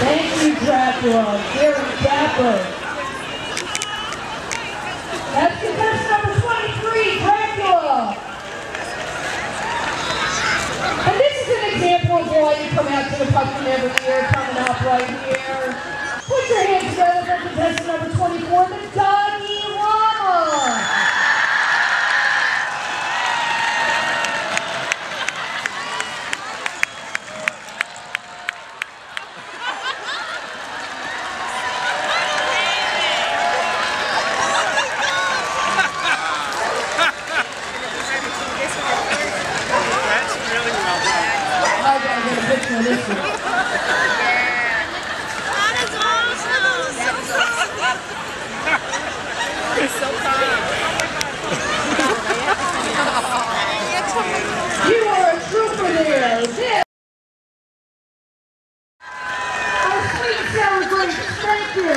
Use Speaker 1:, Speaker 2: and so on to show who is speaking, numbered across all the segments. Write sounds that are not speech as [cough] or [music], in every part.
Speaker 1: Thank you, Dracula. Very dapper. That's contestant number 23, Dracula. And this is an example of why you come out to the Pupkin every year, coming up right here. Put your hands together for contestant number 24, the Doggy Llama.
Speaker 2: That's really well done.
Speaker 1: I gotta get a picture of this one.
Speaker 3: That is awesome. He's so calm.
Speaker 1: You are a trooper there. This. Our sweet celebration. Thank you.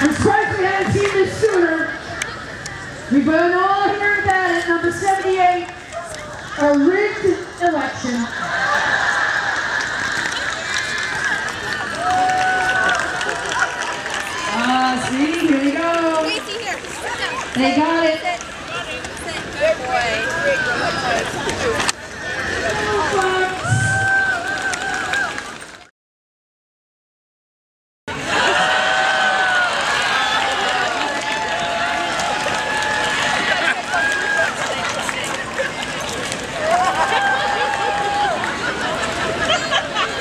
Speaker 1: I'm surprised we hadn't seen this sooner. We've been all hearing about it. Number 78, a rigged election. Here we go. They got it.
Speaker 3: Sit. Sit. Good boy.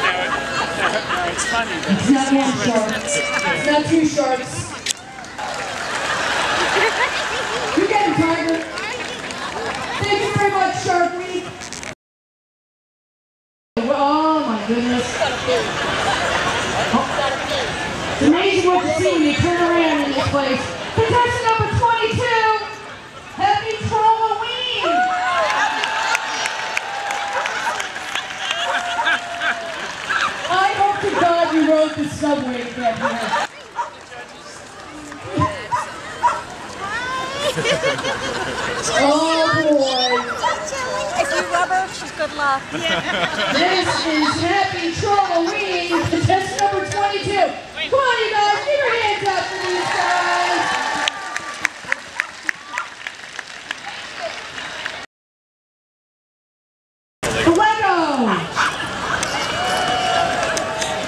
Speaker 2: No, it's funny. but
Speaker 1: It's not one shark. It's not two sharks. You get it, Tiger. Thank you very much, Shark Week. Oh my goodness. It's amazing what you see when you turn around in this place. Contestant number 22, Happy Halloween. I hope to God you rode the subway to get here. Oh boy.
Speaker 3: If you rub her, she's good luck. [laughs]
Speaker 1: This is Happy Halloween, contestant number 22. Come on, you guys, give your hands up for these guys. The Lego.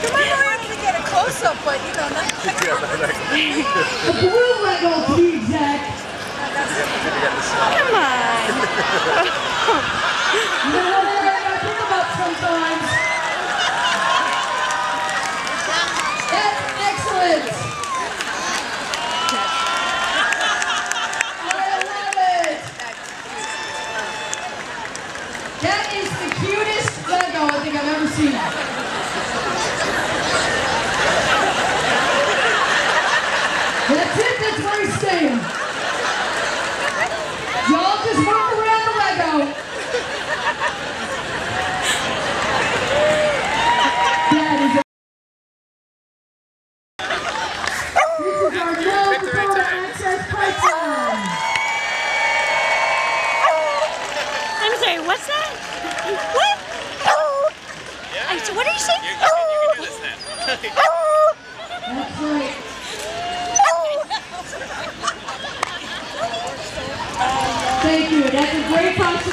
Speaker 3: Remember, I can get a close up, but you know, not. [laughs]
Speaker 1: The blue Lego, to be exact.
Speaker 3: Come on.
Speaker 1: You know, I gotta pick them up sometimes. That's excellent. I love it. That is the cutest Lego I think I've ever seen. That's it, that's where he's staying. Y'all just work around the Lego. That is a This is our no Dakota access pipeline.
Speaker 3: I'm sorry, what's that? What? I said, what did you say?
Speaker 2: You, you, can, you can do this then.
Speaker 1: That's right. Thank you. That's a great function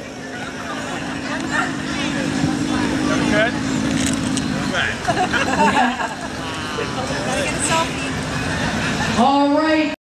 Speaker 2: good?
Speaker 1: All right.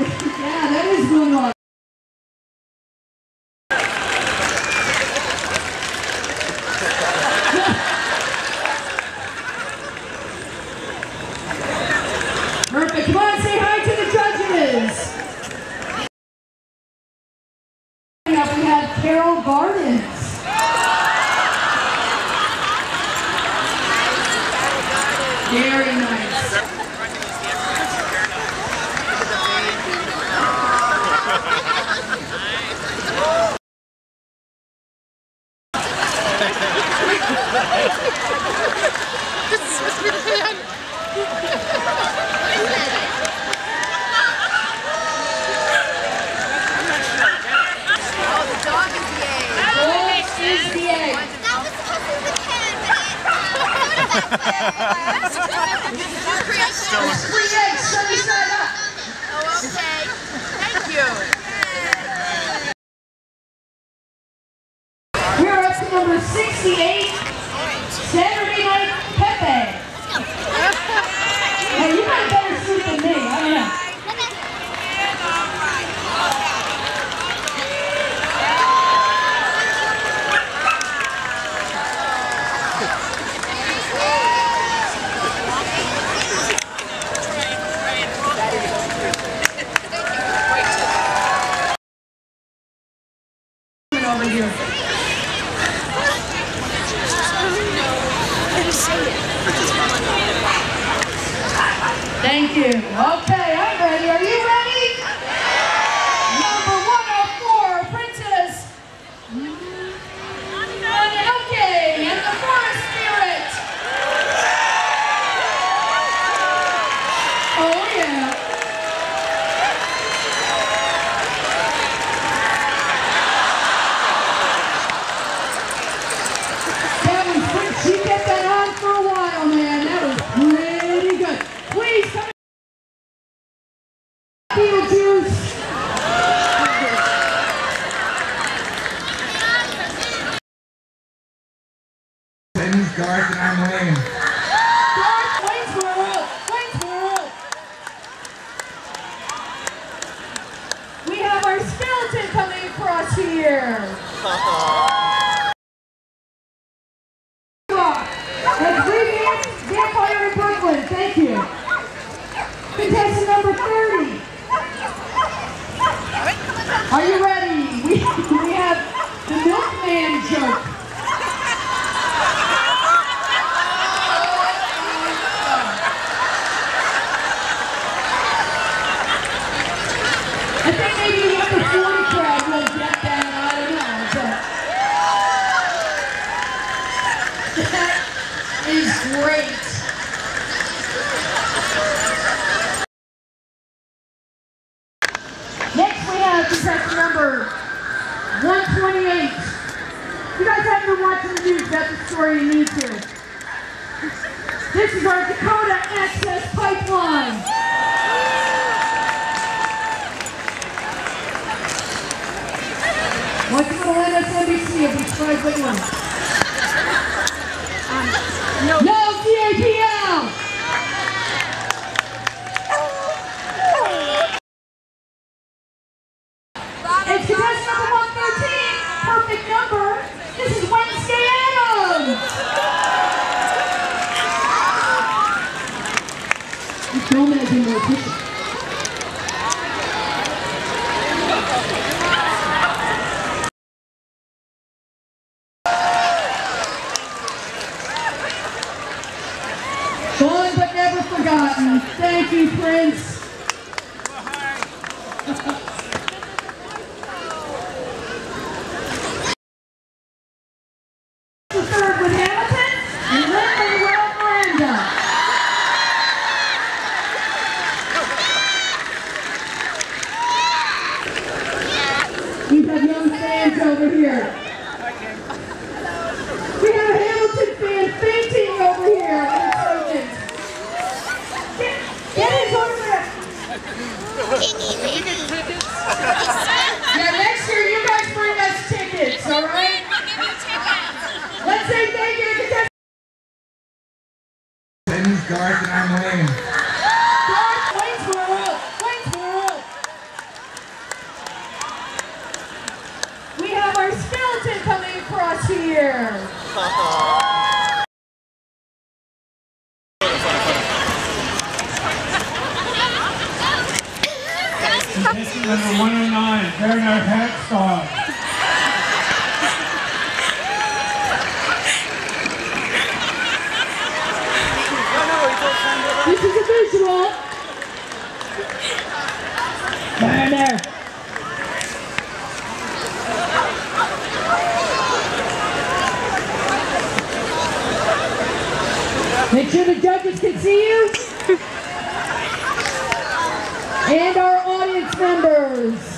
Speaker 4: yeah,
Speaker 1: that is going on. Create number 30. Are you ready? This is our Dakota Access Pipeline. Like MSNBC NBC, I'll be surprised Thank you, Prince. Make sure the judges can see you. [laughs] and our audience members.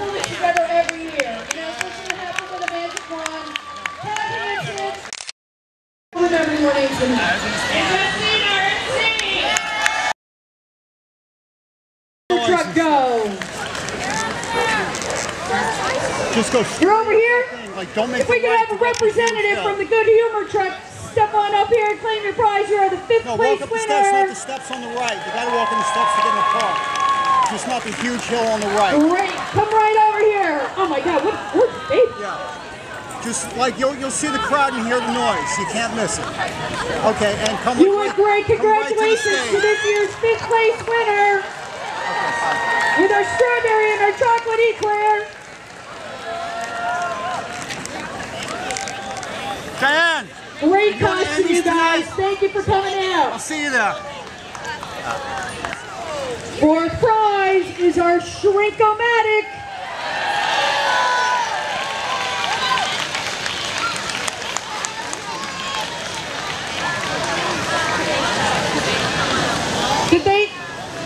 Speaker 1: pull it together every year. And that's Truck go.
Speaker 4: Just go.
Speaker 1: You're over here.
Speaker 4: Like, don't make.
Speaker 1: If we could have a representative from the Good Humor Truck step on up here and claim your prize. You are the fifth
Speaker 4: no,
Speaker 1: place winner.
Speaker 4: No, walk up the steps, not the steps on the right. You got to walk on the steps to get in the car just not the huge hill on the right.
Speaker 1: Great, come right over here. Oh my God, what, what space?
Speaker 4: Yeah. Just like you'll you'll see the crowd and hear the noise. You can't miss it. Okay, and come.
Speaker 1: You look great.
Speaker 4: Congratulations right to,
Speaker 1: to, this year's fifth place winner. Okay, with our strawberry and our chocolate eclair.
Speaker 4: Diane.
Speaker 1: Great costume, you guys. Thank you for coming out.
Speaker 4: I'll see you there.
Speaker 1: Fourth prize is our Shrinkomatic. Did they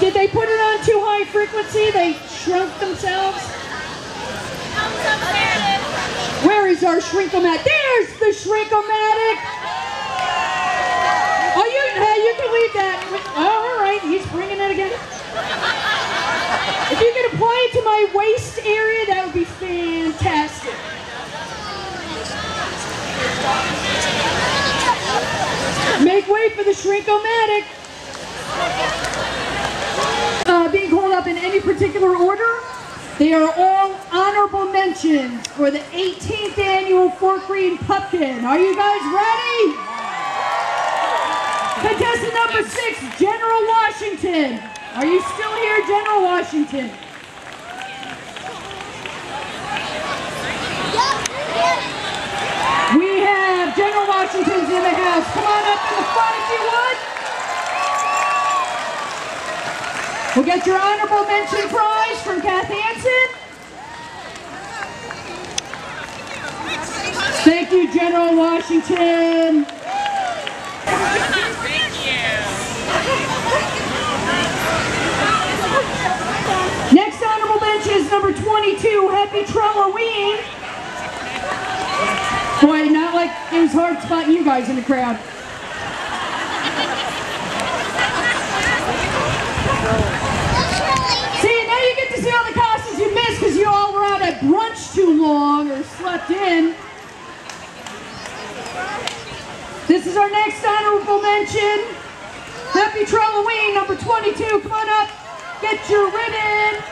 Speaker 1: did they put it on too high frequency? They shrunk themselves? Where is our Shrinkomatic? There's the Shrinkomatic! Oh, you, hey, you can leave that. Oh, all right, he's bringing it again. Apply it to my waist area, that would be fantastic. Make way for the Shrinkomatic. Uh, being called up in any particular order, they are all honorable mentions for the 18th annual Fort Greene Pupkin. Are you guys ready? Contestant number six, General Washington. Are you still here, General Washington? We have General Washington's in the house. Come on up to the front if you would. We'll get your honorable mention prize from Kath Hansen. Thank you, General Washington. Thank you. Next honorable mention is number 22, Happy Trelloween. Boy, not like it was hard spotting you guys in the crowd. See, now you get to see all the costumes you missed because you all were out at brunch too long or slept in. This is our next honorable mention. Happy Halloween, number 22. Come on up, get your ribbon.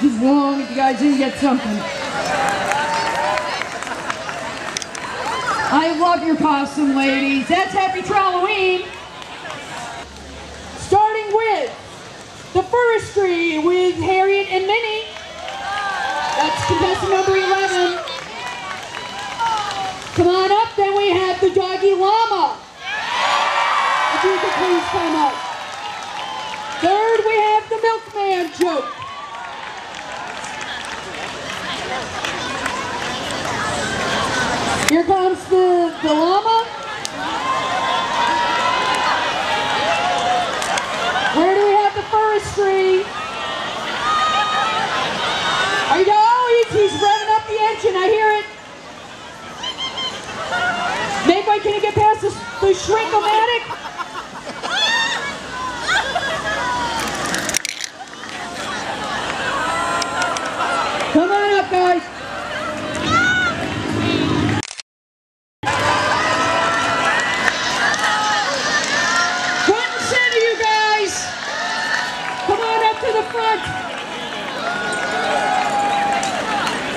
Speaker 1: Just if you get something. I love your possum, ladies. That's Happy Halloween. Starting with the forestry with Harriet and Minnie. That's contestant number 11. Come on up, then we have the doggy llama. If you could please come up. Third, we have the milkman joke. Here comes the, the llama. Where do we have the forestry? Are you oh, he's, he's revving up the engine, I hear it. Maybe can you get past the, the shrinkomatic? Come on up, guys. Front and center, you guys. Come on up to the front.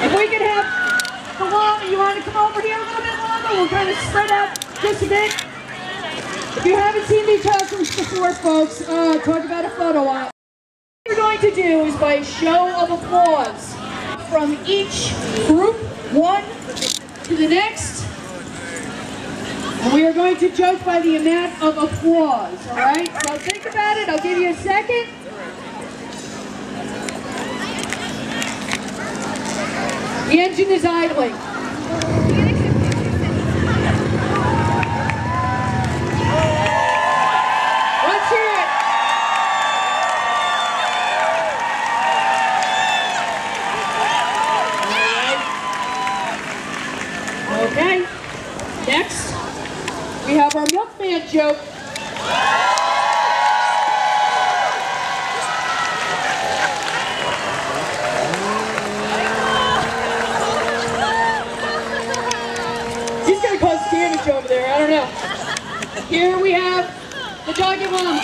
Speaker 1: If we could have the llama, you want to come over here a little bit longer? We'll kind of spread out just a bit. If you haven't seen these costumes before, folks, uh, talk about a photo op. What we're going to do is by a show of applause from each group, one to the next. And we are going to judge by the amount of applause, all right? So think about it. I'll give you a second. The engine is idling. Let's hear it. Okay. Next, we have our milkman joke. He's gonna cause damage over there, I don't know. Here we have The doggy won.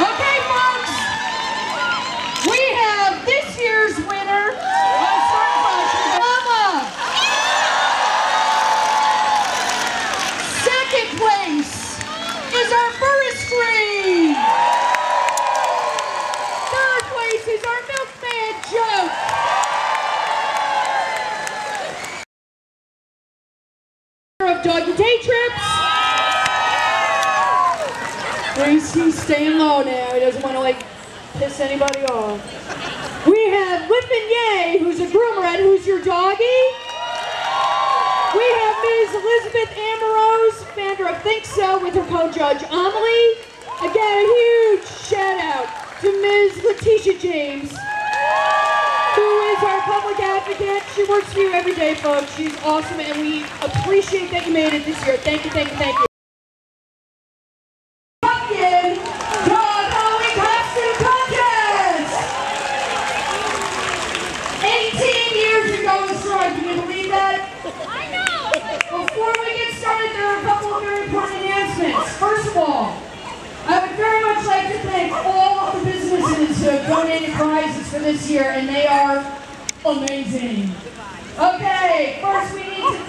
Speaker 1: Okay, folks. We have this year's winner of Certified Mama. Second place is our forestry. Third place is our milkman joke. Of doggy day trips. He's, he's staying low now. He doesn't want to like piss anybody off. We have Whitman Yay, who's a groomer, and who's your doggy? We have Ms. Elizabeth Amorose, founder of Think So, with her co-judge Amelie. Again, a huge shout out to Ms. Letitia James, who is our public advocate. She works for you every day, folks. She's awesome, and we appreciate that you made it this year. Thank you, thank you, thank you. Pupkin Dog Halloween Costume Contest! 18 years ago was started. Can you believe that?
Speaker 3: I know.
Speaker 1: Before we get started, there are a couple of very important announcements. First of all, I would very much like to thank all of the have donated prizes for this year, and they are amazing. Okay, first we need to